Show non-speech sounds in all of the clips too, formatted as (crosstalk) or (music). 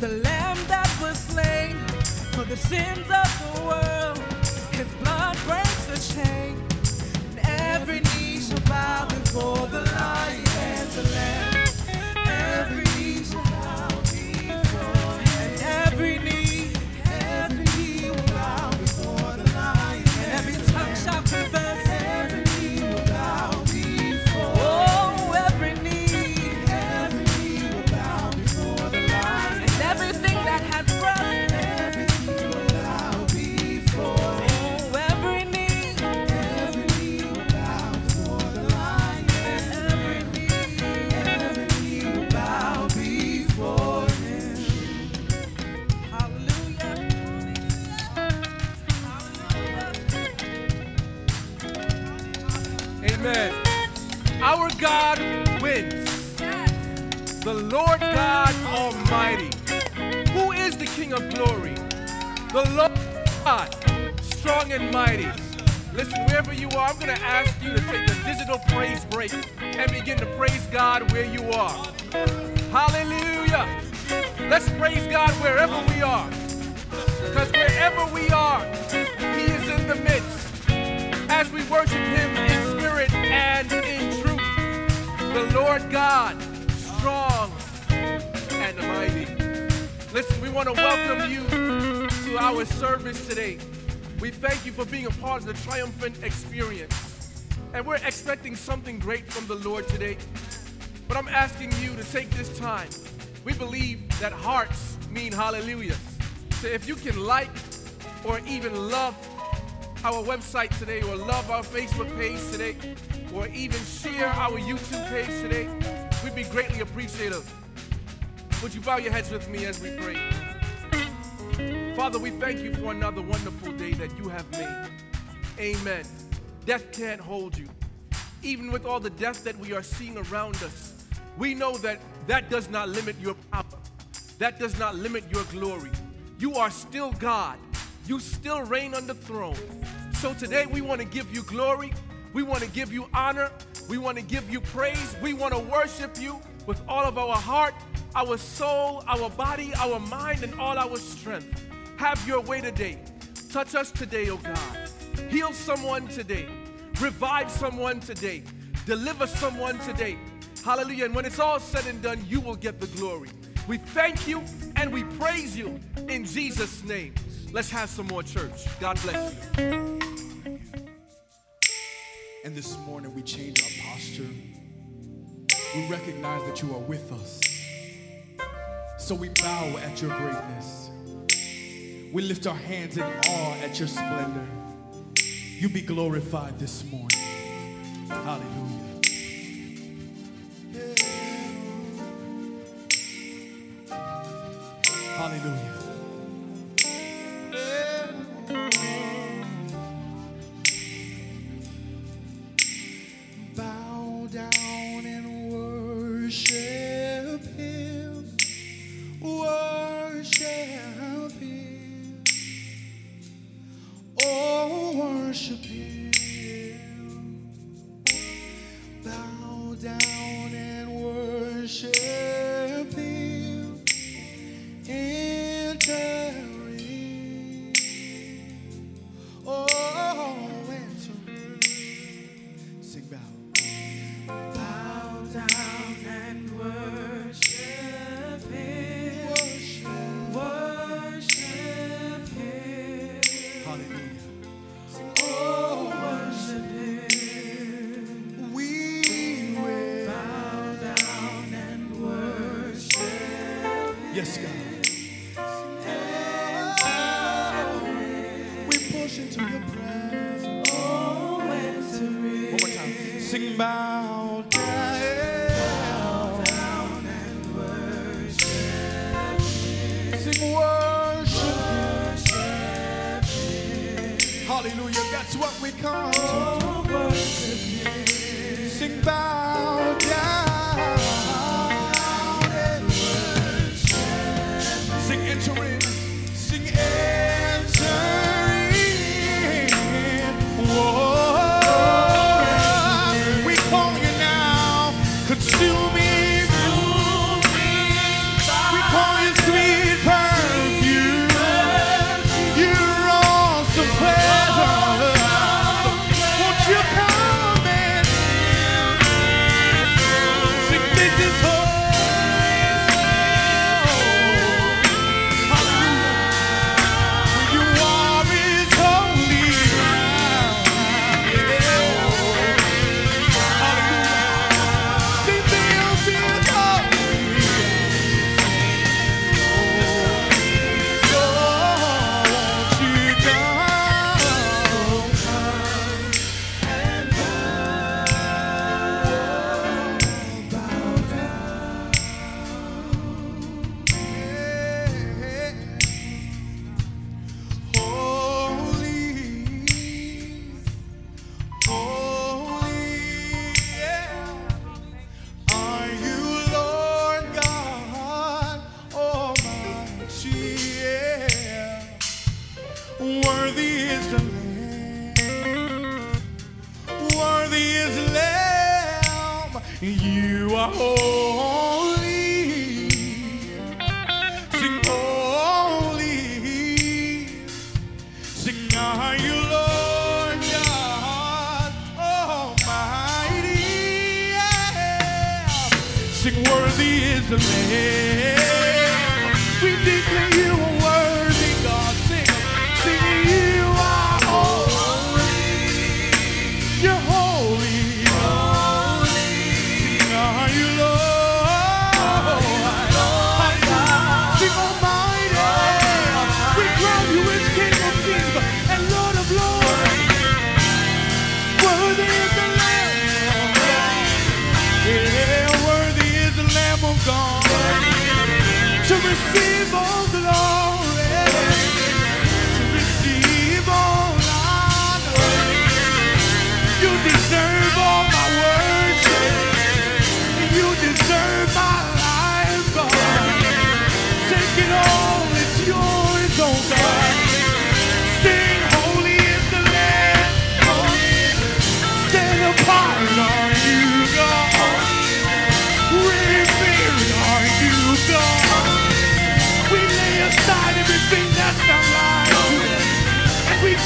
the lamb that was slain for the sins of the world. His blood breaks the chain, and every knee shall bow before the Lord God Almighty. Who is the King of glory? The Lord God, strong and mighty. Listen, wherever you are, I'm going to ask you to take a digital praise break and begin to praise God where you are. Hallelujah. Let's praise God wherever we are. Because wherever we are, He is in the midst. As we worship Him in spirit and in truth. The Lord God, and mighty. Listen, we want to welcome you to our service today. We thank you for being a part of the triumphant experience. And we're expecting something great from the Lord today. But I'm asking you to take this time. We believe that hearts mean hallelujahs. So if you can like or even love our website today, or love our Facebook page today, or even share our YouTube page today, we'd be greatly appreciative. Would you bow your heads with me as we pray? Father, we thank you for another wonderful day that you have made. Amen. Death can't hold you. Even with all the death that we are seeing around us, we know that that does not limit your power. That does not limit your glory. You are still God. You still reign on the throne. So today we want to give you glory. We want to give you honor. We want to give you praise. We want to worship you with all of our heart, our soul, our body, our mind, and all our strength. Have your way today. Touch us today, oh God. Heal someone today. Revive someone today. Deliver someone today. Hallelujah. And when it's all said and done, you will get the glory. We thank you and we praise you in Jesus' name. Let's have some more church. God bless you. And this morning we change our posture. We recognize that you are with us. So we bow at your greatness. We lift our hands in awe at your splendor. You be glorified this morning. Hallelujah. Hallelujah.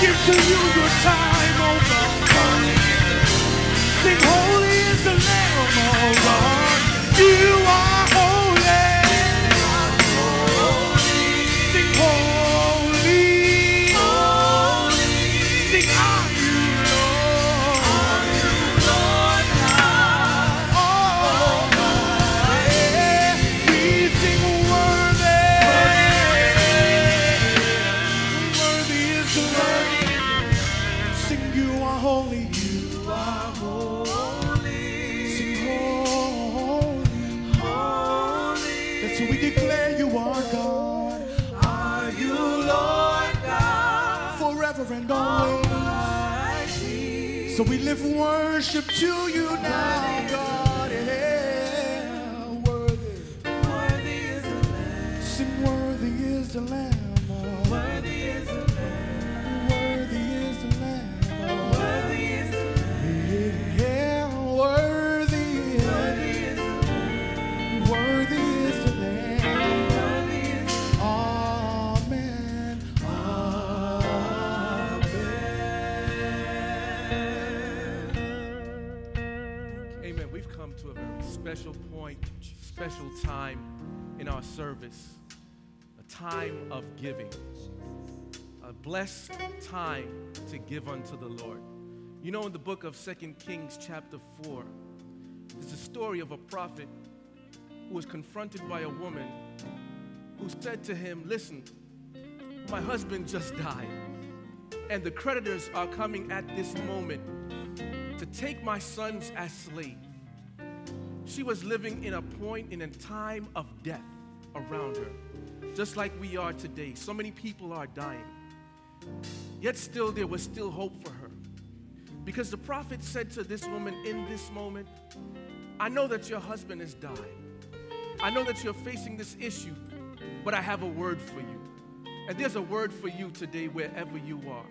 Give to you your time, oh God. Sing holy is the Lamb, oh God. You are So we lift worship to you now, God. Come to a very special point, special time in our service, a time of giving, a blessed time to give unto the Lord. You know, in the book of Second Kings, chapter 4, there's a story of a prophet who was confronted by a woman who said to him, Listen, my husband just died, and the creditors are coming at this moment to take my sons as slaves. She was living in a point in a time of death around her, just like we are today. So many people are dying. Yet still, there was still hope for her. Because the prophet said to this woman in this moment, I know that your husband has died. I know that you're facing this issue, but I have a word for you. And there's a word for you today wherever you are.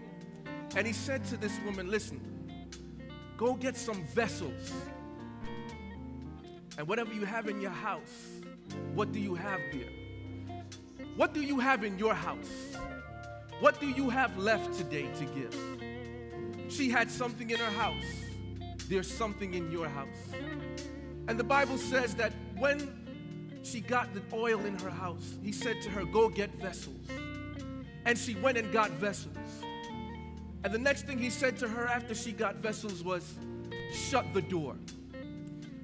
And he said to this woman, Listen, go get some vessels. And whatever you have in your house, what do you have there? What do you have in your house? What do you have left today to give? She had something in her house. There's something in your house. And the Bible says that when she got the oil in her house, he said to her, Go get vessels. And she went and got vessels. And the next thing he said to her after she got vessels was, Shut the door.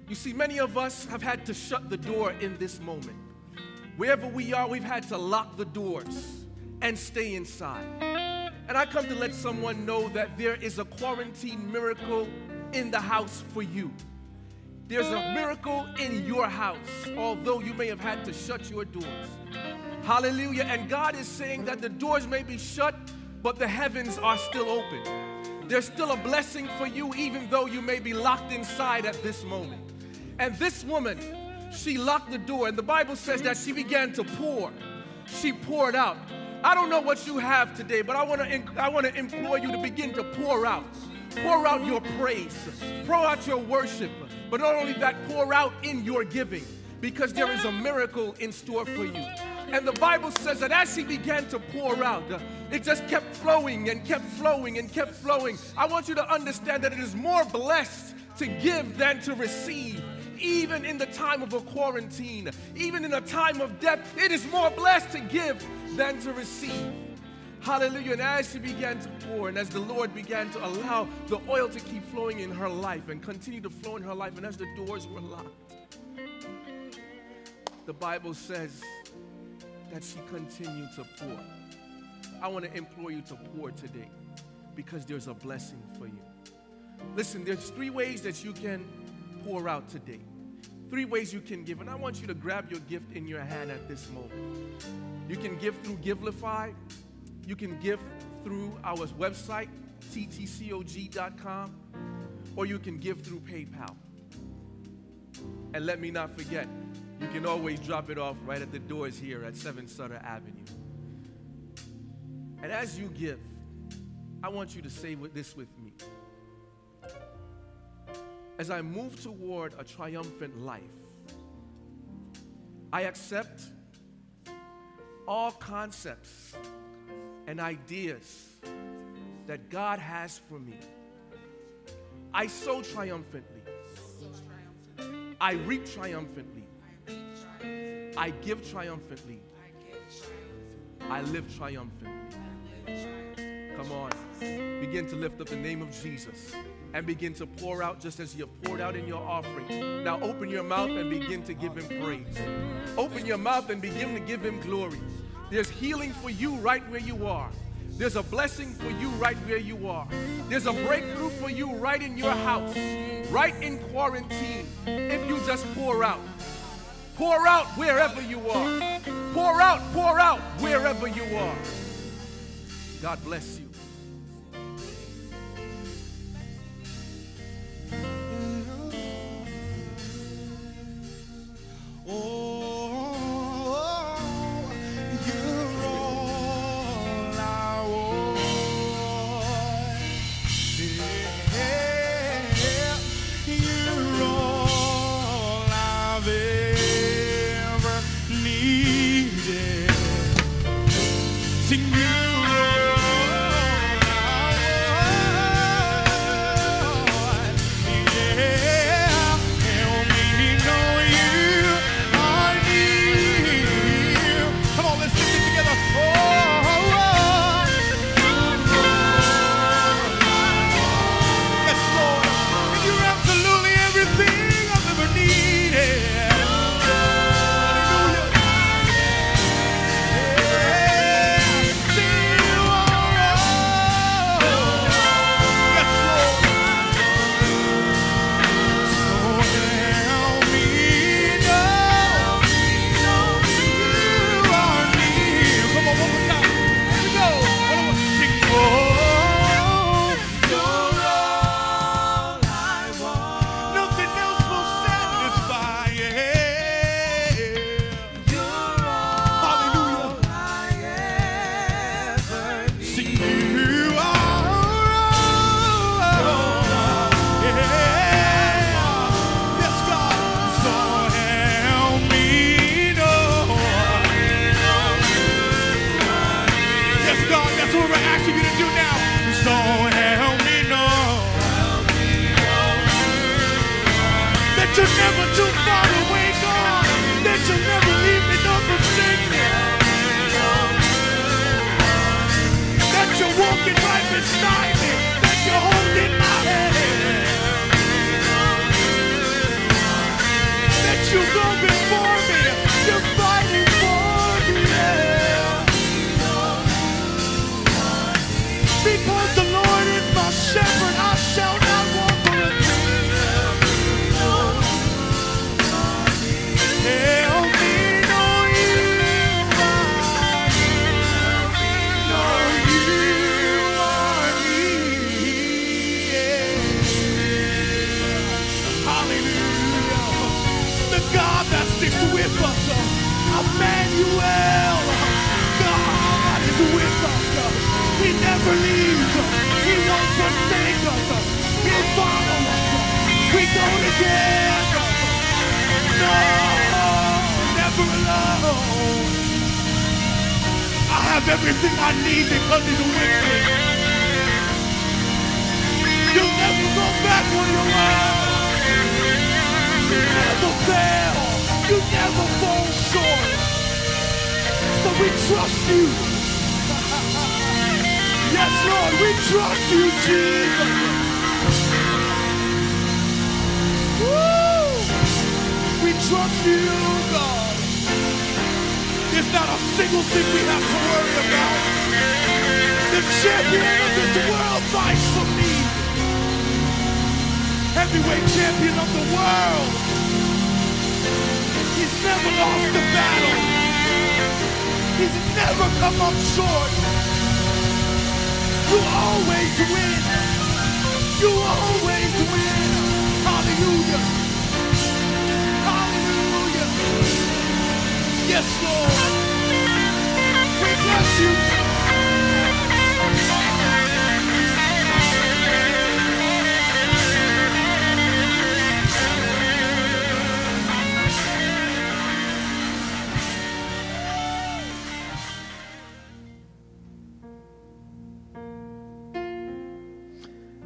You see, many of us have had to shut the door in this moment. Wherever we are, we've had to lock the doors and stay inside. And I come to let someone know that there is a quarantine miracle in the house for you. There's a miracle in your house, although you may have had to shut your doors. Hallelujah. And God is saying that the doors may be shut, but the heavens are still open. There's still a blessing for you, even though you may be locked inside at this moment. And this woman, she locked the door, and the Bible says that she began to pour. She poured out. I don't know what you have today, but I want to I want to implore you to begin to pour out. Pour out your praise. Pour out your worship. But not only that, pour out in your giving because there is a miracle in store for you. And the Bible says that as she began to pour out, it just kept flowing and kept flowing and kept flowing. I want you to understand that it is more blessed to give than to receive. Even in the time of a quarantine, even in a time of death, it is more blessed to give than to receive. Hallelujah. And as she began to pour, and as the Lord began to allow the oil to keep flowing in her life and continue to flow in her life, and as the doors were locked, the Bible says that she continued to pour. I want to implore you to pour today because there's a blessing for you. Listen, there's three ways that you can pour out today. Three ways you can give. And I want you to grab your gift in your hand at this moment. You can give through Givelify. You can give through our website, ttcog.com, or you can give through PayPal. And let me not forget, you can always drop it off right at the doors here at 7 Sutter Avenue. And as you give, I want you to say this with me. As I move toward a triumphant life, I accept all concepts and ideas that God has for me. I sow triumphantly. I reap triumphantly. I give triumphantly. I live triumphantly. Come on. Begin to lift up the name of Jesus and begin to pour out just as you have poured out in your offering. Now open your mouth and begin to give him praise. Open your mouth and begin to give him glory. There's healing for you right where you are. There's a blessing for you right where you are. There's a breakthrough for you right in your house, right in quarantine, if you just pour out. Pour out wherever you are. Pour out, pour out wherever you are. God bless you. The God that sticks with us. Uh, Emmanuel. God is with us. Uh, he never leaves. Uh, he won't forsake. He'll follow us. We go together. No, never alone. I have everything I need because he's with me. You'll never go back on your word. Never fail. You never fall short. So we trust you. Yes, Lord, we trust you, Jesus. Woo! We trust you, God. There's not a single thing we have to worry about. The champion of this world fights for me. Heavyweight champion of the world. He's never lost a battle. He's never come up short. You always win. You always win. Hallelujah. Hallelujah. Yes, Lord. We bless you.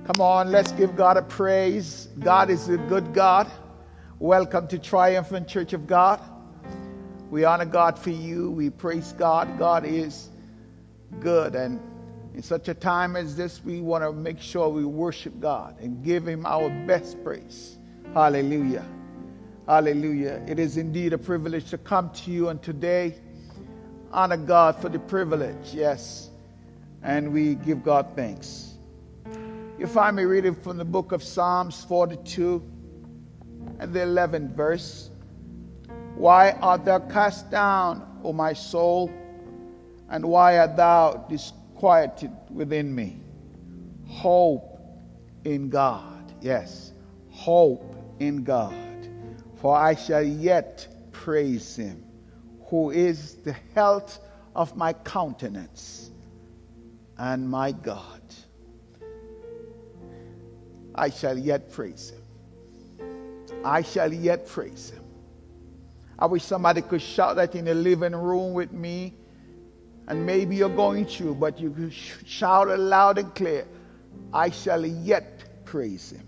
Come on, let's give God a praise. God is a good God. Welcome to Triumphant Church of God. We honor God for you. We praise God. God is good. And in such a time as this, we want to make sure we worship God and give Him our best praise. Hallelujah. Hallelujah. It is indeed a privilege to come to you and today honor God for the privilege. Yes. And we give God thanks. You find me reading from the book of Psalms 42 and the 11th verse. Why art thou cast down, O my soul? And why art thou disquieted within me? Hope in God. Yes, hope in God. For I shall yet praise him, who is the health of my countenance and my God. I shall yet praise him. I shall yet praise him. I wish somebody could shout that in the living room with me. And maybe you're going through, but you sh- shout it loud and clear. I shall yet praise him.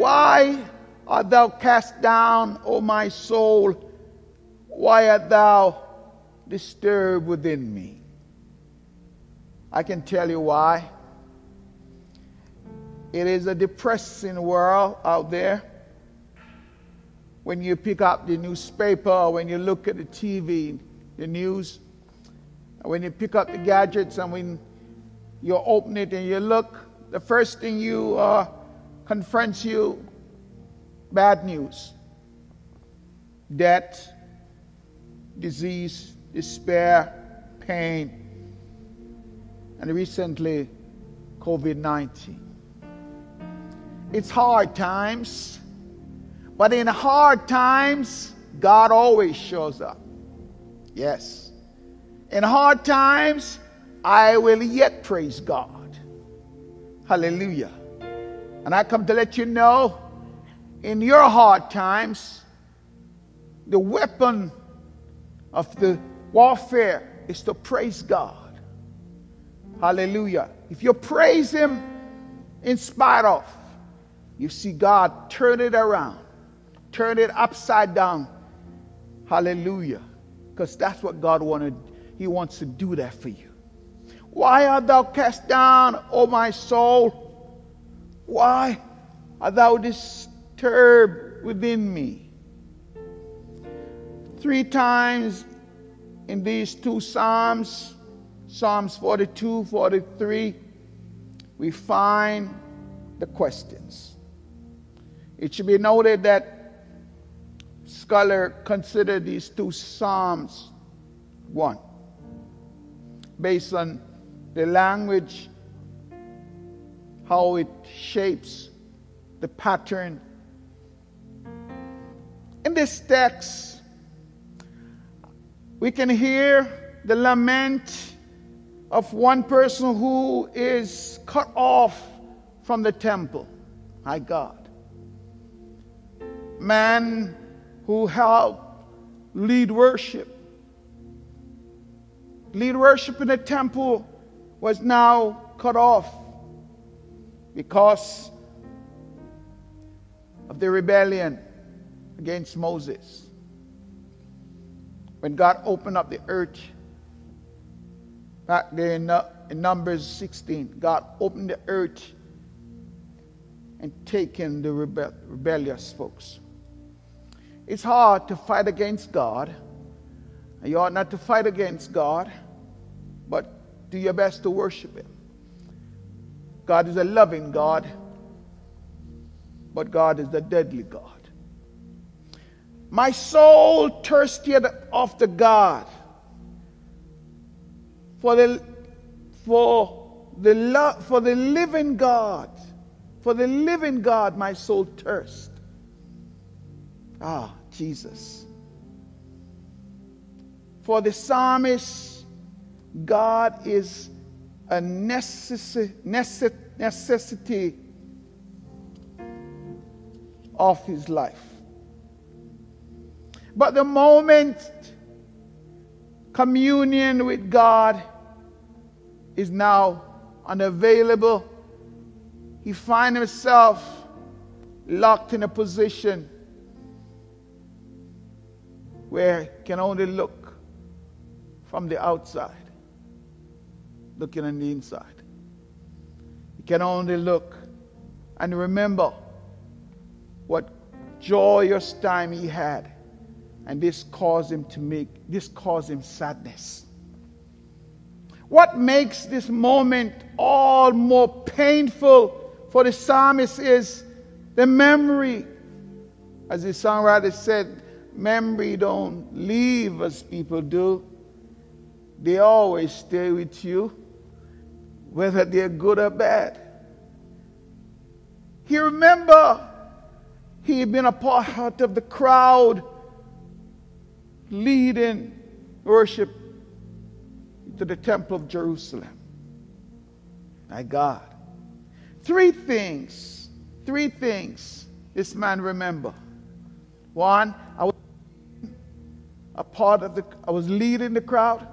Why art thou cast down, O my soul? Why art thou disturbed within me? I can tell you why. It is a depressing world out there. When you pick up the newspaper, or when you look at the TV, the news, when you pick up the gadgets, and when you open it and you look, the first thing you uh, confronts you, bad news, death, disease, despair, pain, and recently COVID 19. It's hard times, but in hard times, God always shows up. Yes. In hard times, I will yet praise God. Hallelujah. And I come to let you know in your hard times, the weapon of the warfare is to praise God. Hallelujah. If you praise Him in spite of, you see God turn it around, turn it upside down. Hallelujah. Because that's what God wanted. He wants to do that for you. Why art thou cast down, O my soul? Why art thou disturbed within me? Three times in these two Psalms, Psalms 42, 43, we find the questions. It should be noted that scholar consider these two Psalms one, based on the language, how it shapes the pattern. In this text, we can hear the lament of one person who is cut off from the temple. My God. Man who helped lead worship. Lead worship in the temple was now cut off because of the rebellion against Moses. When God opened up the earth, back there in, in Numbers 16, God opened the earth and taken the rebel- rebellious folks. It's hard to fight against God. You ought not to fight against God, but do your best to worship Him. God is a loving God, but God is a deadly God. My soul thirsted after God, for the for the love for the living God, for the living God, my soul thirst. Ah, Jesus. For the psalmist, God is a necess- necessity of his life. But the moment communion with God is now unavailable, he finds himself locked in a position where he can only look from the outside, looking on the inside. He can only look and remember what joyous time he had. And this caused him to make, this caused him sadness. What makes this moment all more painful for the psalmist is the memory. As the songwriter said, memory don't leave as people do. They always stay with you, whether they're good or bad. He remember he had been a part of the crowd leading worship to the temple of Jerusalem. My God. Three things, three things this man remember. One, a part of the I was leading the crowd.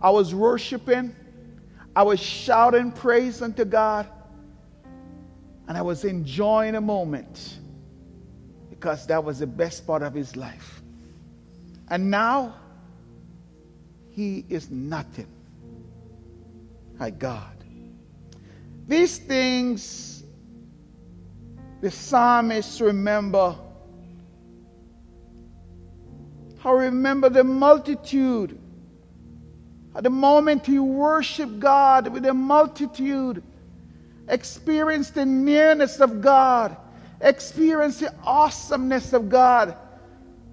I was worshiping. I was shouting praise unto God. And I was enjoying a moment because that was the best part of his life. And now he is nothing. My God. These things the psalmist remember. I remember the multitude. At the moment he worshiped God with a multitude, experienced the nearness of God, experienced the awesomeness of God.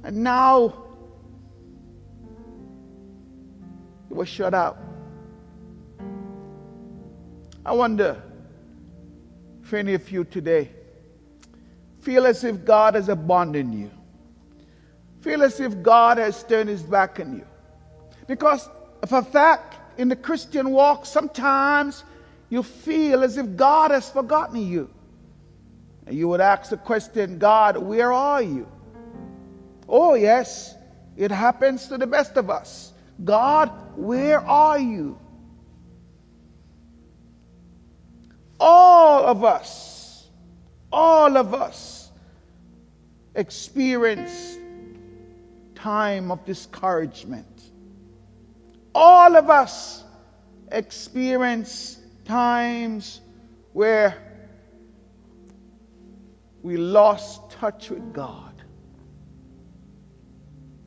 And now he was shut out. I wonder if any of you today feel as if God has abandoned you, feel as if God has turned his back on you. Because of a fact, in the Christian walk, sometimes you feel as if God has forgotten you. And you would ask the question, God, where are you? Oh, yes, it happens to the best of us. God, where are you? All of us, all of us experience time of discouragement. All of us experience times where we lost touch with God.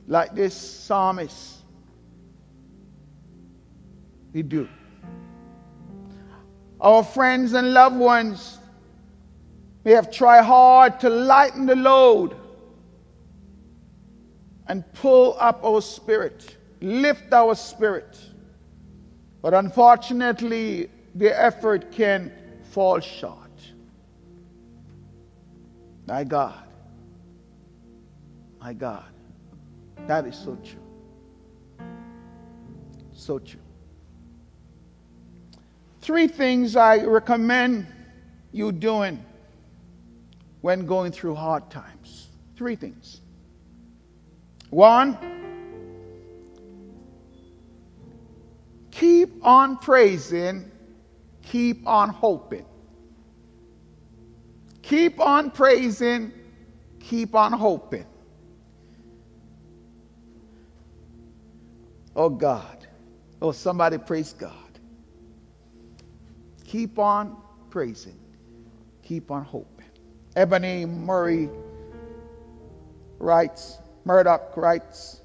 Like this psalmist, we do. Our friends and loved ones may have tried hard to lighten the load and pull up our spirit, lift our spirit. But unfortunately, the effort can fall short. My God. My God. That is so true. So true. Three things I recommend you doing when going through hard times? Three things. One, keep on praising, keep on hoping. Keep on praising, keep on hoping. Oh God. Oh, somebody praise God. Keep on praising, keep on hoping. Ebony Murray writes, Murdoch writes,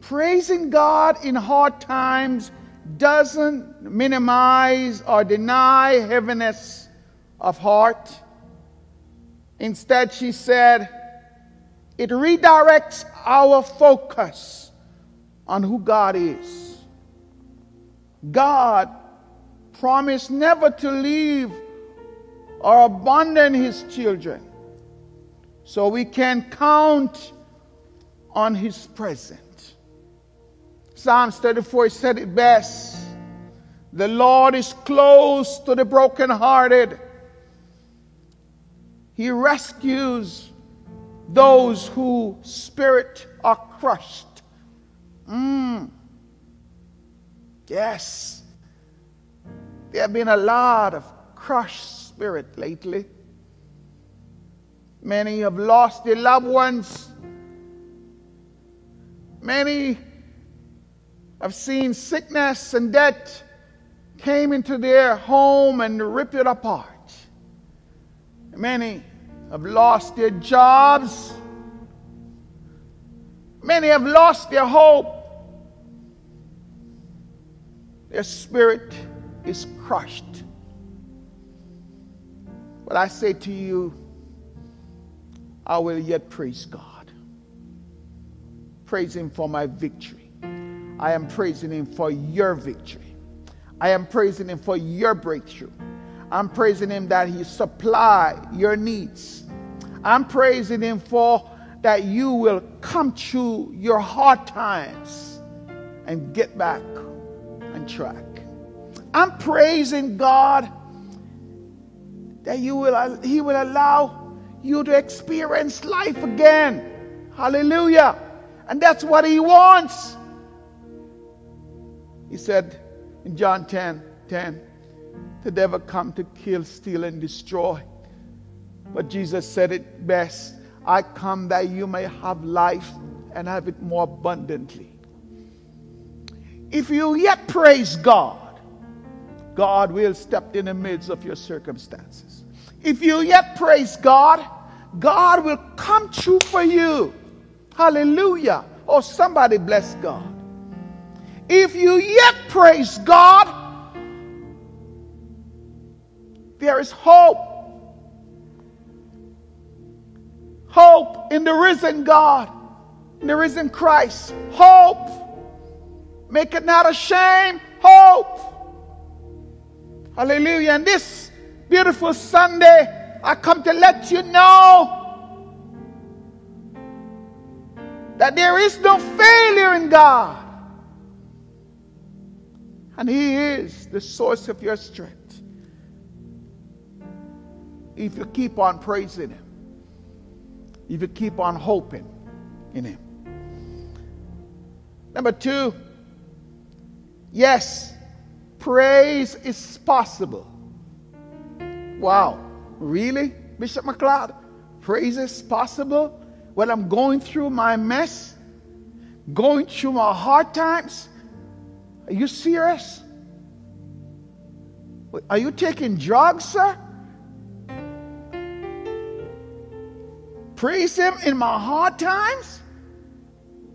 praising God in hard times doesn't minimize or deny heaviness of heart. Instead, she said, it redirects our focus on who God is. God promised never to leave or abandon his children. So we can count on his presence. Psalms 34 said it best. The Lord is close to the brokenhearted. He rescues those whose spirit are crushed. Mm. Yes. There have been a lot of crushed spirit lately. Many have lost their loved ones. Many have seen sickness and death came into their home and ripped it apart. Many have lost their jobs. Many have lost their hope. Their spirit is crushed. But I say to you, I will yet praise God. Praise Him for my victory. I am praising Him for your victory. I am praising Him for your breakthrough. I'm praising Him that He supply your needs. I'm praising Him for that you will come through your hard times and get back on track. I'm praising God that you will, He will allow you to experience life again. Hallelujah. And that's what He wants. He said in John 10 10, the devil come to kill, steal, and destroy. But Jesus said it best I come that you may have life and have it more abundantly. If you yet praise God, God will step in the midst of your circumstances. If you yet praise God, God will come true for you. Hallelujah. Oh, somebody bless God. If you yet praise God, there is hope. Hope in the risen God, in the risen Christ. Hope. Make it not a shame. Hope. Hallelujah. And this beautiful Sunday, I come to let you know that there is no failure in God. And He is the source of your strength. If you keep on praising Him, if you keep on hoping in Him. Number two, yes, praise is possible. Wow, really, Bishop McLeod? Praise is possible when I'm going through my mess, going through my hard times? Are you serious? Are you taking drugs, sir? Praise Him in my hard times?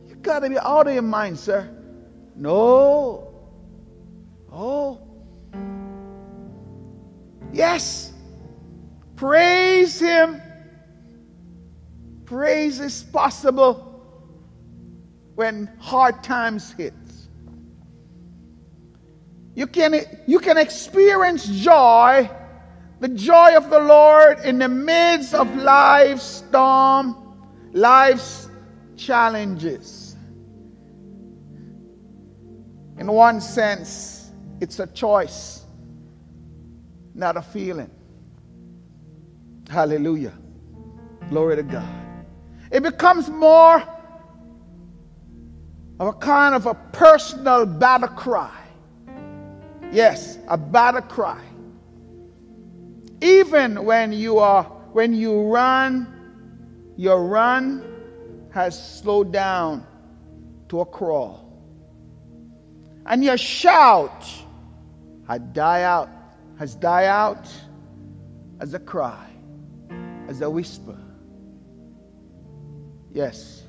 You got to be out of your mind, sir. No. Oh. Yes. Praise Him. Praise is possible when hard times hit. You can, you can experience joy the joy of the Lord in the midst of life's storm, life's challenges. In one sense, it's a choice. not a feeling. Hallelujah. Glory to God. It becomes more of a kind of a personal battle cry. Yes, a battle cry. Even when you are when you run, your run has slowed down to a crawl. And your shout had die out, has died out as a cry, as a whisper. Yes.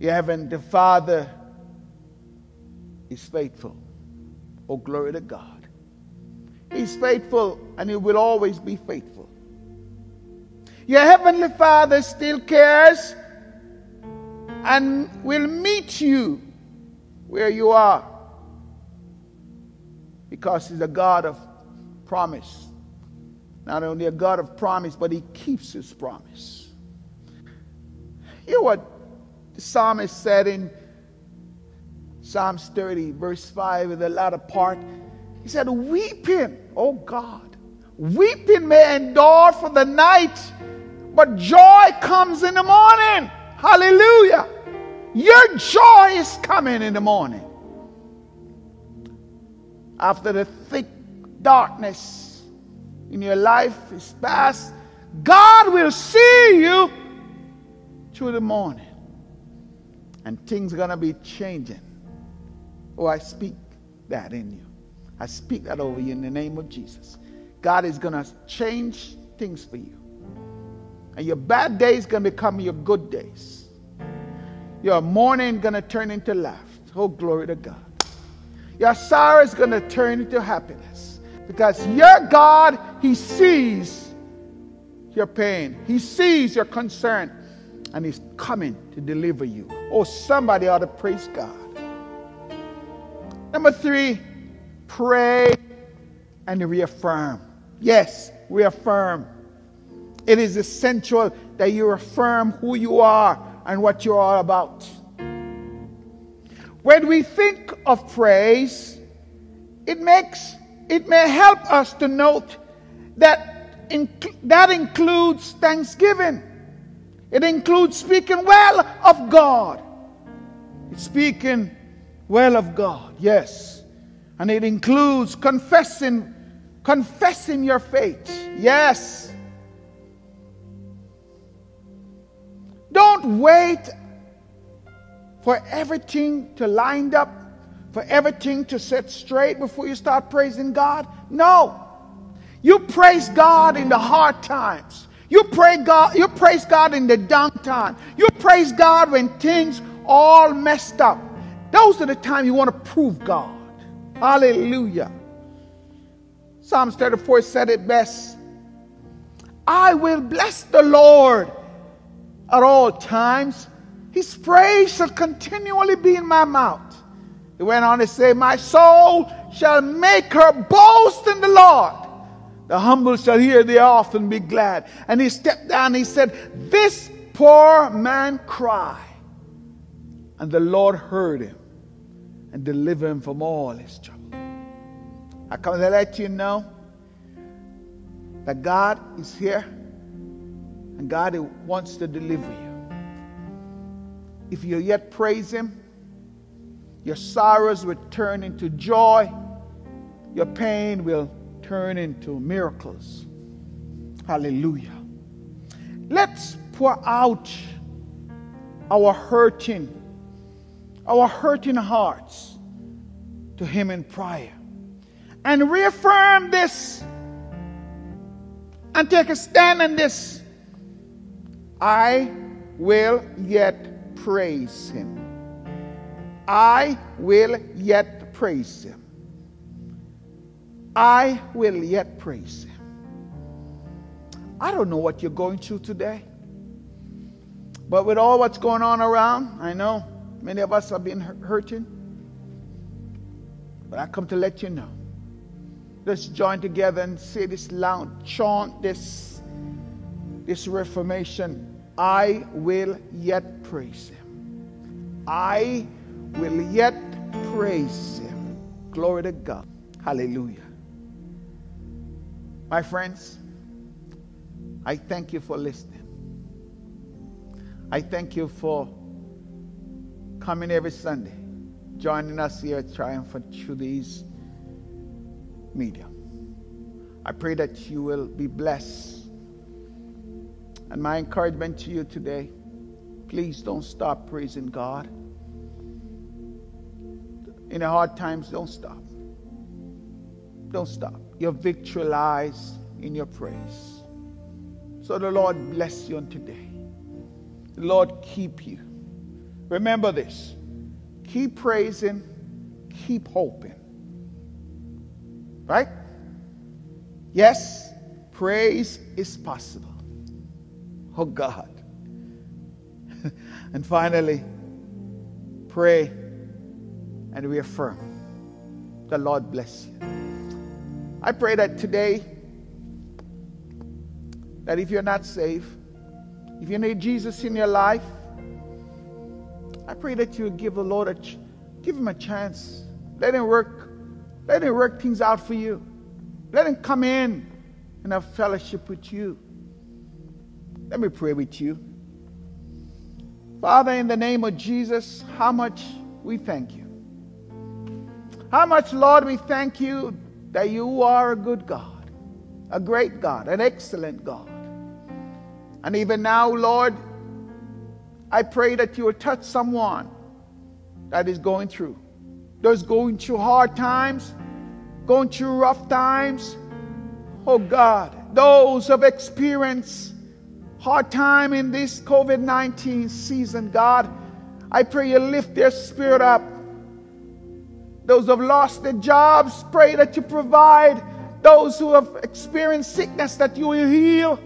Your heavenly Father is faithful. Oh, glory to God. He's faithful and He will always be faithful. Your heavenly Father still cares and will meet you where you are because He's a God of promise. Not only a God of promise, but He keeps His promise. Hear what the psalmist said in Psalms 30, verse 5, in the latter part. He said, Weeping, oh God, weeping may endure for the night, but joy comes in the morning. Hallelujah. Your joy is coming in the morning. After the thick darkness in your life is past, God will see you through the morning. And things are going to be changing. Oh, I speak that in you. I speak that over you in the name of Jesus. God is going to change things for you. And your bad days going to become your good days. Your mourning going to turn into laughter. Oh, glory to God. Your sorrow is going to turn into happiness. Because your God, He sees your pain, He sees your concern, and He's coming to deliver you. Oh, somebody ought to praise God. Number three, pray and reaffirm. Yes, reaffirm. It is essential that you affirm who you are and what you're about. When we think of praise, it makes it may help us to note that that includes thanksgiving. It includes speaking well of God. Speaking well of God, yes. And it includes confessing confessing your faith. Yes. Don't wait for everything to line up, for everything to set straight before you start praising God. No. You praise God in the hard times. You pray God, you praise God in the down time. You praise God when things all messed up. Those are the times you want to prove God. Hallelujah. Psalms 34 said it best. I will bless the Lord at all times. His praise shall continually be in my mouth. He went on to say, My soul shall make her boast in the Lord. The humble shall hear thereof and be glad. And he stepped down he said, This poor man cry. And the Lord heard him and delivered him from all his trouble. I come to let you know that God is here and God wants to deliver you. If you yet praise Him, your sorrows will turn into joy, your pain will turn into miracles. Hallelujah. Let's pour out our hurting, our hurting hearts to Him in prayer and reaffirm this and take a stand on this. I will yet praise him. I will yet praise him. I will yet praise him. I don't know what you're going through today. But with all what's going on around, I know many of us have been hurting. But I come to let you know. Let's join together and say this loud, chant this, this reformation. I will yet praise him. I will yet praise him. Glory to God. Hallelujah. My friends, I thank you for listening. I thank you for coming every Sunday, joining us here at Triumphant through these media. I pray that you will be blessed. And my encouragement to you today please don't stop praising God. In the hard times, don't stop. Don't stop. Your victory lies in your praise. So the Lord bless you on today. The Lord keep you. Remember this keep praising, keep hoping. Right? Yes, praise is possible. Oh God. (laughs) and finally, pray and we affirm. The Lord bless you. I pray that today, that if you're not saved, if you need Jesus in your life, I pray that you give the Lord a ch- give him a chance. Let him work, let him work things out for you. Let him come in and have fellowship with you. Let me pray with you. Father, in the name of Jesus, how much we thank you. How much, Lord, we thank you that you are a good God, a great God, an excellent God. And even now, Lord, I pray that you will touch someone that is going through. Those going through hard times, going through rough times. Oh God, those who have experienced hard time in this COVID 19 season, God, I pray you lift their spirit up. Those who have lost their jobs, pray that you provide. Those who have experienced sickness, that you will heal.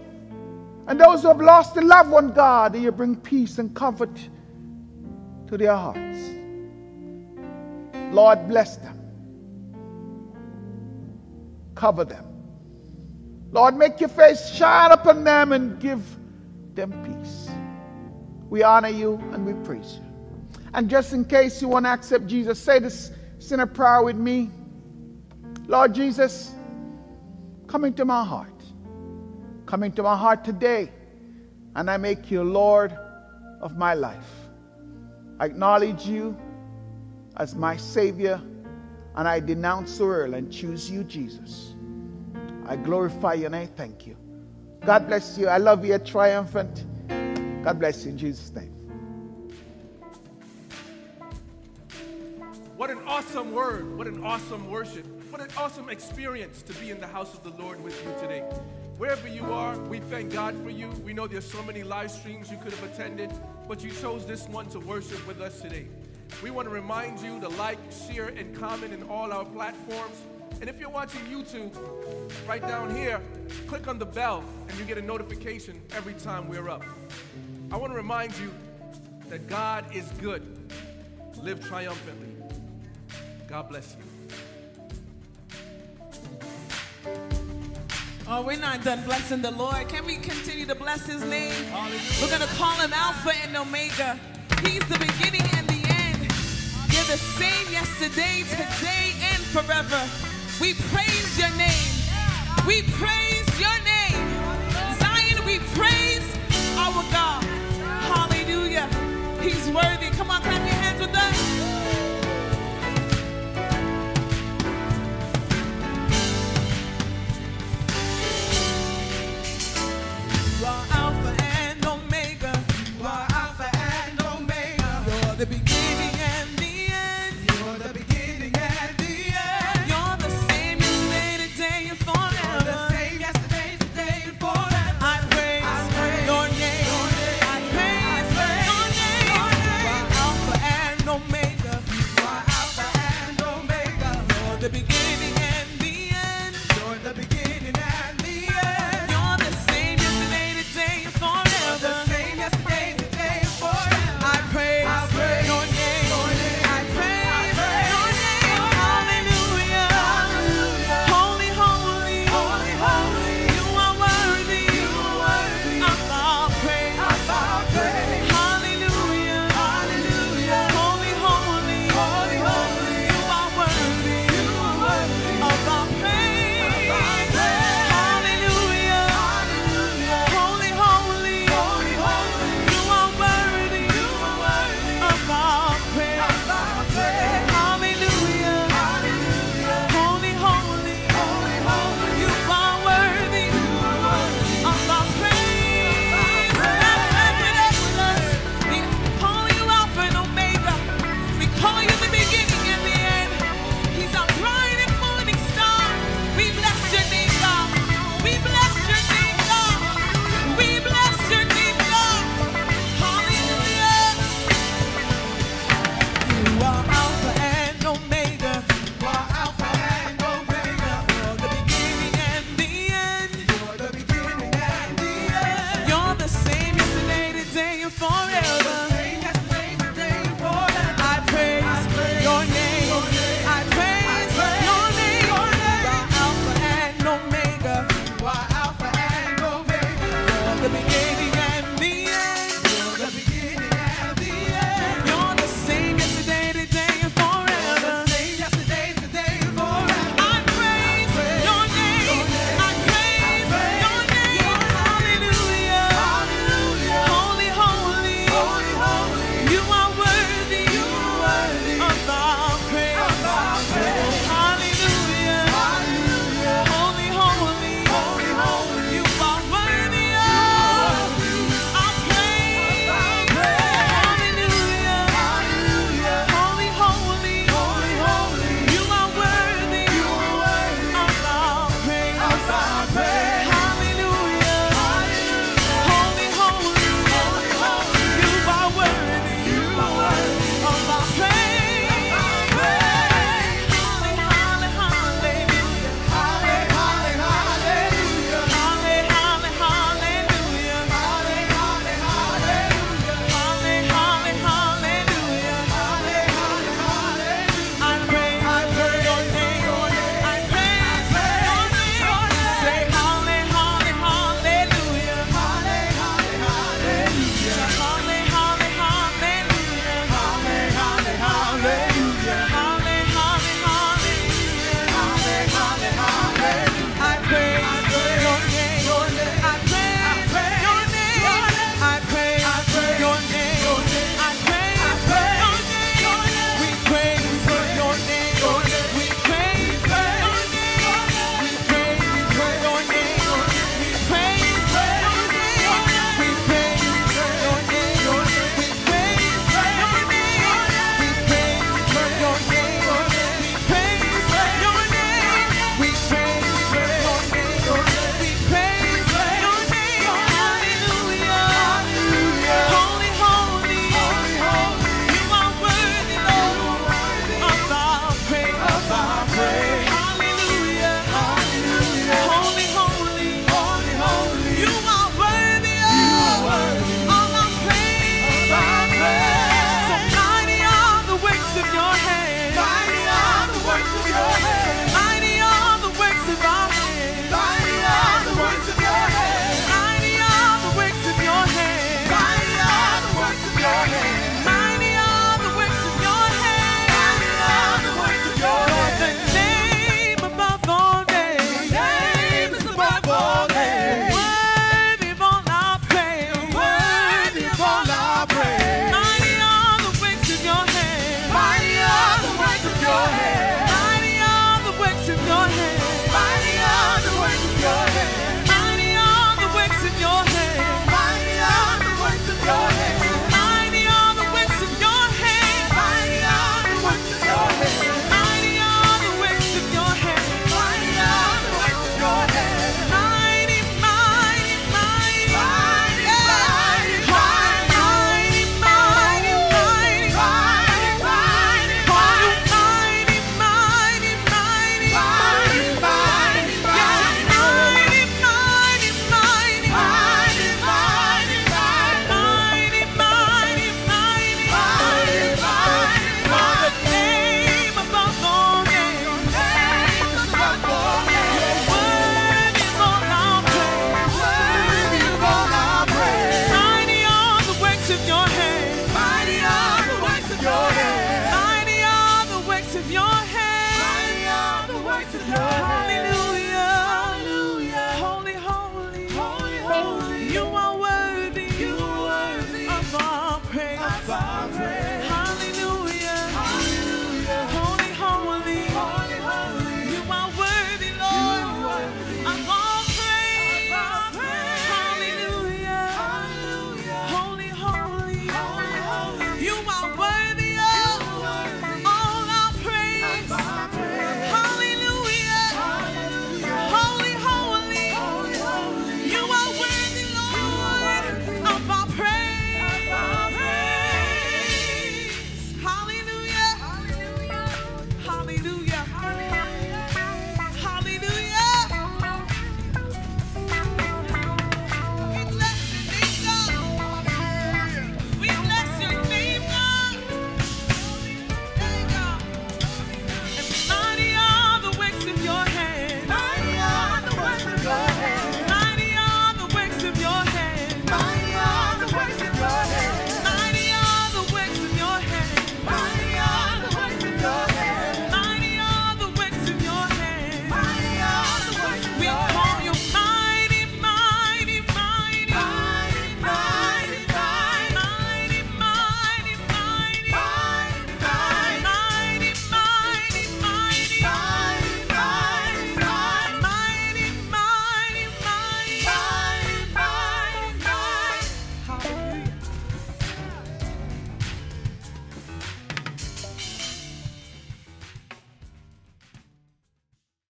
And those who have lost a loved one, God, that you bring peace and comfort to their hearts. Lord, bless them. Cover them. Lord, make your face shine upon them and give them peace. We honor you and we praise you. And just in case you want to accept Jesus, say this sinner prayer with me. Lord Jesus, come into my heart. Come into my heart today, and I make you Lord of my life. I acknowledge you as my Savior, and I denounce the world and choose you, Jesus. I glorify you and I thank you. God bless you. I love you, triumphant. God bless you in Jesus' name. What an awesome word. What an awesome worship. What an awesome experience to be in the house of the Lord with you today. Wherever you are, we thank God for you. We know there's so many live streams you could have attended, but you chose this one to worship with us today. We want to remind you to like, share, and comment in all our platforms. And if you're watching YouTube, right down here, click on the bell and you get a notification every time we're up. I want to remind you that God is good. Live triumphantly. God bless you. Oh, we're not done blessing the Lord. Can we continue to bless his name? We're going to call him Alpha and Omega. He's the beginning and the end. You're the same yesterday, today, and forever. We praise your name. We praise your name. Zion, we praise our God. Hallelujah. He's worthy. Come on, clap your hands with us. The beginning